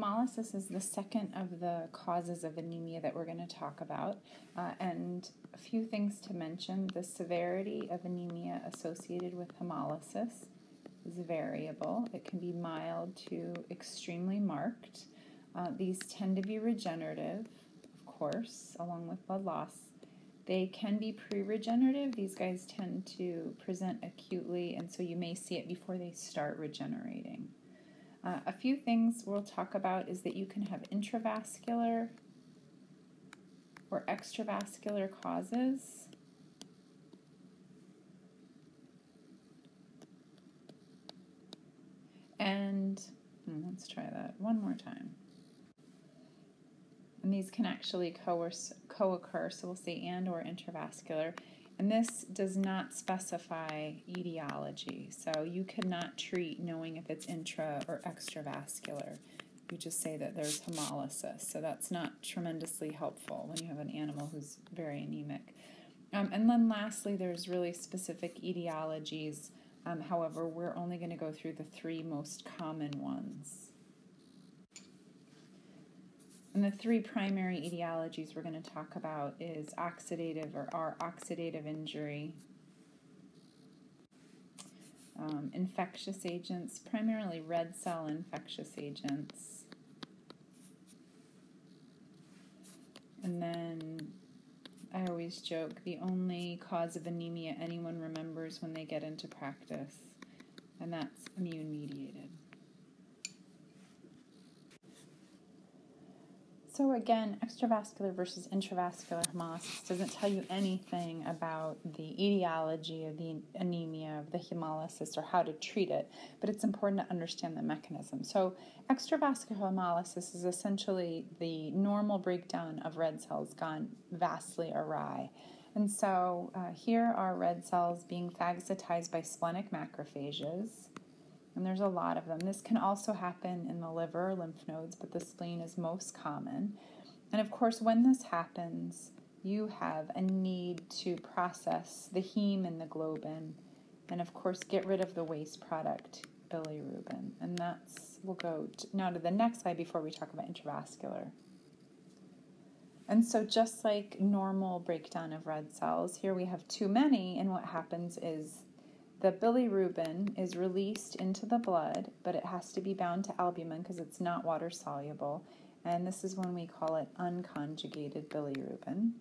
hemolysis is the second of the causes of anemia that we're going to talk about. Uh, and a few things to mention the severity of anemia associated with hemolysis is variable, it can be mild to extremely marked. Uh, these tend to be regenerative, of course, along with blood loss. They can be pre regenerative. These guys tend to present acutely, and so you may see it before they start regenerating. Uh, a few things we'll talk about is that you can have intravascular or extravascular causes. And hmm, let's try that one more time. And these can actually co-occur, so we'll say and or intravascular. And this does not specify etiology, so you cannot treat knowing if it's intra or extravascular. You just say that there's hemolysis, so that's not tremendously helpful when you have an animal who's very anemic. Um, and then lastly, there's really specific etiologies. Um, however, we're only going to go through the three most common ones. And the three primary etiologies we're going to talk about is oxidative or our oxidative injury, um, infectious agents, primarily red cell infectious agents, and then I always joke the only cause of anemia anyone remembers when they get into practice, and that's immune mediated. So again, extravascular versus intravascular hemolysis doesn't tell you anything about the etiology of the anemia of the hemolysis or how to treat it, but it's important to understand the mechanism. So extravascular hemolysis is essentially the normal breakdown of red cells gone vastly awry. And so uh, here are red cells being phagocytized by splenic macrophages and there's a lot of them. This can also happen in the liver, lymph nodes, but the spleen is most common. And of course, when this happens, you have a need to process the heme and the globin, and of course, get rid of the waste product, bilirubin. And that's, we'll go to, now to the next slide before we talk about intravascular. And so, just like normal breakdown of red cells, here we have too many, and what happens is the bilirubin is released into the blood, but it has to be bound to albumin because it's not water soluble. And this is when we call it unconjugated bilirubin.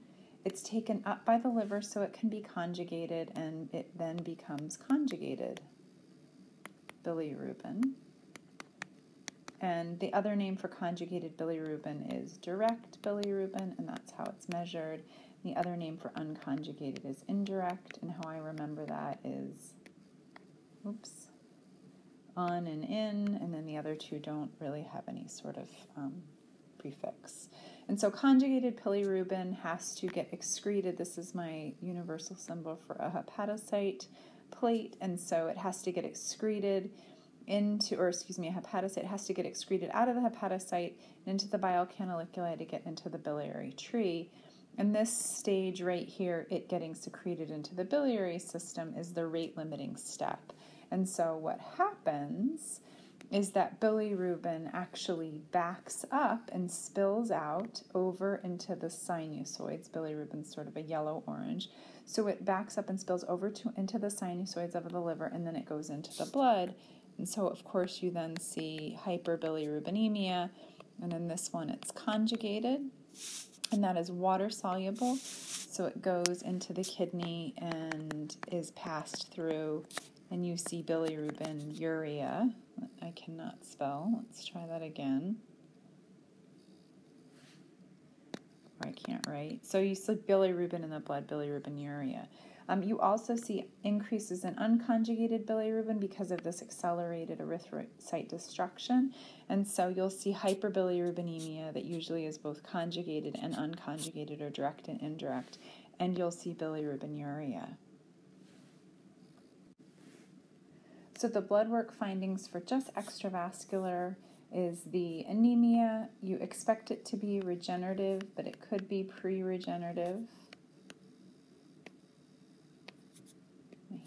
It's taken up by the liver so it can be conjugated and it then becomes conjugated bilirubin. And the other name for conjugated bilirubin is direct bilirubin, and that's how it's measured. The other name for unconjugated is indirect, and how I remember that is oops, on and in, and then the other two don't really have any sort of um, prefix. And so conjugated bilirubin has to get excreted. This is my universal symbol for a hepatocyte plate, and so it has to get excreted into, or excuse me, a hepatocyte has to get excreted out of the hepatocyte into the bile canaliculi to get into the biliary tree. And this stage right here, it getting secreted into the biliary system, is the rate limiting step. And so what happens is that bilirubin actually backs up and spills out over into the sinusoids. Bilirubin's sort of a yellow orange. So it backs up and spills over to into the sinusoids of the liver and then it goes into the blood. And so of course you then see hyperbilirubinemia and in this one it's conjugated and that is water soluble. So it goes into the kidney and is passed through and you see bilirubinuria. I cannot spell. Let's try that again. Or I can't write. So you see bilirubin in the blood, bilirubinuria. Um, you also see increases in unconjugated bilirubin because of this accelerated erythrocyte destruction. And so you'll see hyperbilirubinemia that usually is both conjugated and unconjugated or direct and indirect. And you'll see bilirubinuria. So the blood work findings for just extravascular is the anemia. You expect it to be regenerative, but it could be pre-regenerative. My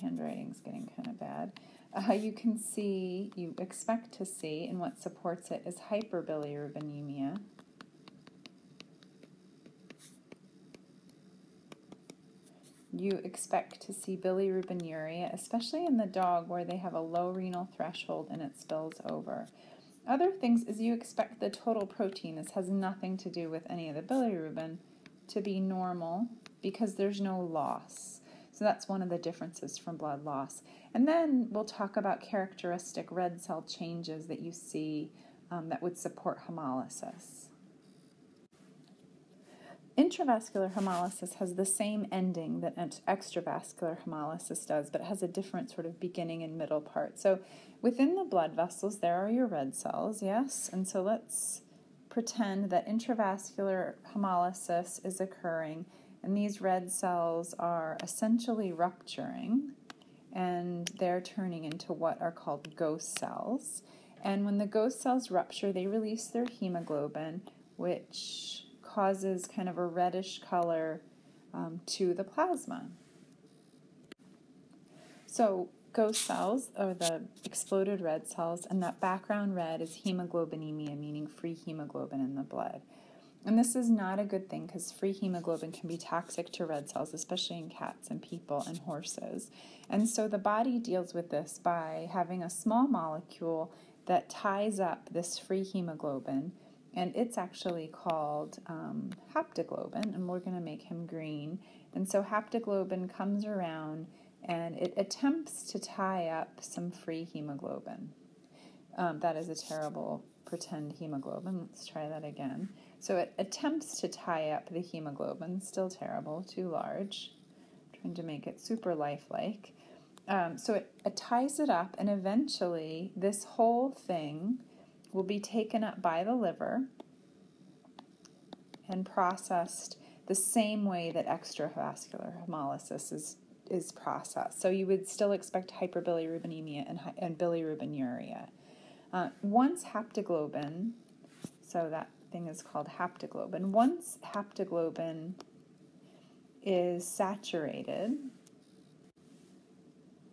handwriting's getting kind of bad. uh, you can see, you expect to see, and what supports it is hyperbilirubinemia. You expect to see bilirubinuria, especially in the dog where they have a low renal threshold and it spills over. Other things is you expect the total protein, this has nothing to do with any of the bilirubin, to be normal because there's no loss. So that's one of the differences from blood loss. And then we'll talk about characteristic red cell changes that you see um, that would support hemolysis. Intravascular hemolysis has the same ending that extravascular hemolysis does, but it has a different sort of beginning and middle part. So within the blood vessels, there are your red cells, yes? And so let's pretend that intravascular hemolysis is occurring, and these red cells are essentially rupturing, and they're turning into what are called ghost cells. And when the ghost cells rupture, they release their hemoglobin, which causes kind of a reddish color um, to the plasma. So ghost cells are the exploded red cells, and that background red is hemoglobinemia, meaning free hemoglobin in the blood. And this is not a good thing because free hemoglobin can be toxic to red cells, especially in cats and people and horses. And so the body deals with this by having a small molecule that ties up this free hemoglobin and it's actually called um, haptoglobin, and we're going to make him green. And so haptoglobin comes around and it attempts to tie up some free hemoglobin. Um, that is a terrible pretend hemoglobin. Let's try that again. So it attempts to tie up the hemoglobin, still terrible, too large. trying to make it super lifelike. Um, so it, it ties it up, and eventually, this whole thing will be taken up by the liver and processed the same way that extravascular hemolysis is, is processed. So you would still expect hyperbilirubinemia and, and bilirubinuria. Uh, once haptoglobin, so that thing is called haptoglobin, once haptoglobin is saturated,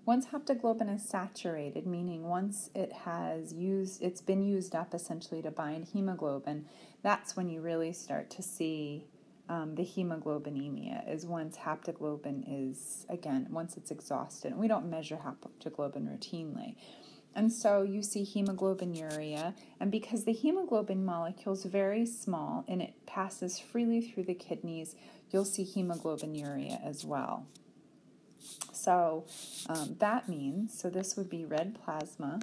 once haptoglobin is saturated, meaning once it has used, it's been used up essentially to bind hemoglobin, that's when you really start to see um, the hemoglobinemia. Is once haptoglobin is again once it's exhausted. And we don't measure haptoglobin routinely. And so you see hemoglobinuria, and because the hemoglobin molecule is very small and it passes freely through the kidneys, you'll see hemoglobinuria as well. So um, that means, so this would be red plasma.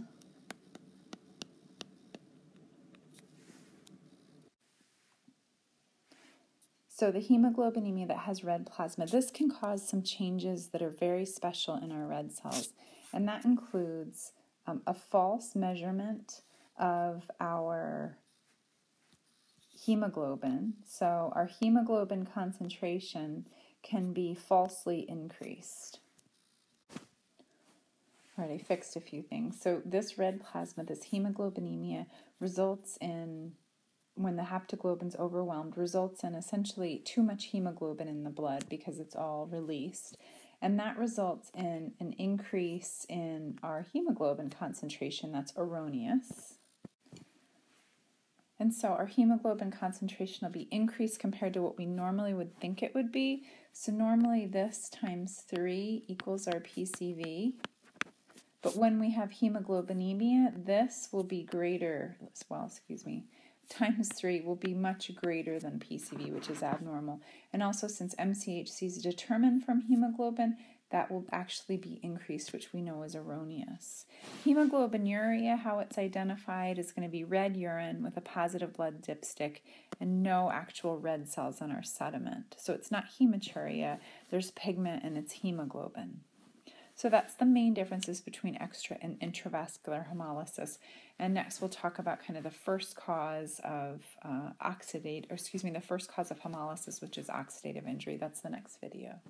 So the hemoglobinemia that has red plasma, this can cause some changes that are very special in our red cells. And that includes um, a false measurement of our hemoglobin. So our hemoglobin concentration can be falsely increased. Already fixed a few things. So this red plasma, this hemoglobinemia, results in when the haptoglobin's overwhelmed, results in essentially too much hemoglobin in the blood because it's all released. And that results in an increase in our hemoglobin concentration that's erroneous. And so our hemoglobin concentration will be increased compared to what we normally would think it would be. So normally this times 3 equals our PCV. But when we have hemoglobinemia, this will be greater, well, excuse me, times 3 will be much greater than PCV, which is abnormal. And also, since MCHC is determined from hemoglobin, that will actually be increased, which we know is erroneous. Hemoglobinuria, how it's identified, is going to be red urine with a positive blood dipstick and no actual red cells on our sediment. So it's not hematuria, there's pigment and it's hemoglobin. So that's the main differences between extra and intravascular hemolysis. And next we'll talk about kind of the first cause of uh, oxidate, or excuse me, the first cause of hemolysis, which is oxidative injury. That's the next video.